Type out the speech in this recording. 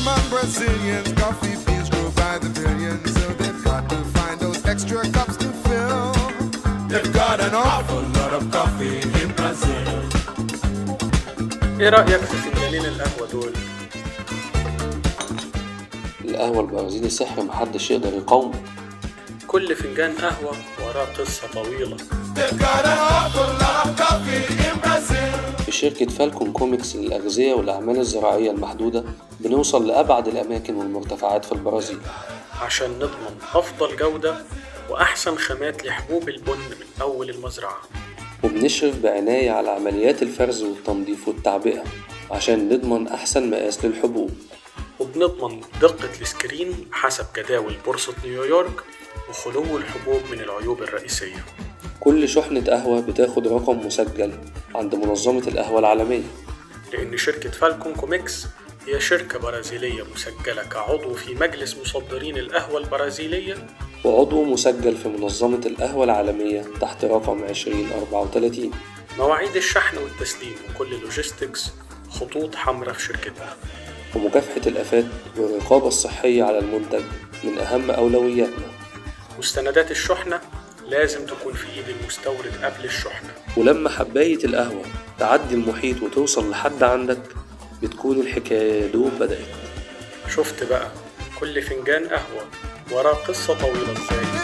among Brazilians, coffee beans grow by the billions, so they've got to find those extra cups to fill. They've got an awful lot of coffee in Brazil. إيه رأيك في فنجانين القهوة دول؟ القهوة البرازيلي سحر محدش يقدر يقاومه كل فنجان قهوة وراه قصة طويلة شركة Falcon Comex للأغذية والأعمال الزراعية المحدودة بنوصل لأبعد الأماكن والمرتفعات في البرازيل. عشان نضمن أفضل جودة وأحسن خامات لحبوب البن من أول المزرعة. وبنشرف بعناية على عمليات الفرز والتنظيف والتعبئة عشان نضمن أحسن مقاس للحبوب. وبنضمن دقة ال screen حسب جداول بورصة نيويورك وخلو الحبوب من العيوب الرئيسية. كل شحنة قهوة بتاخد رقم مسجل عند منظمة القهوة العالمية. لأن شركة Falcon Comex هي شركة برازيلية مسجلة كعضو في مجلس مصدرين القهوة البرازيلية. وعضو مسجل في منظمة القهوة العالمية تحت رقم 2034 مواعيد الشحن والتسليم وكل logistics خطوط حمراء في شركتنا ومكافحة الآفات والرقابة الصحية على المنتج من أهم أولوياتنا. مستندات الشحنة لازم تكون في إيد المستورد قبل الشحنة ولما حباية القهوة تعدي المحيط وتوصل لحد عندك بتكون الحكاية دوب بدأت. شفت بقى كل فنجان قهوة وراه قصة طويلة إزاي؟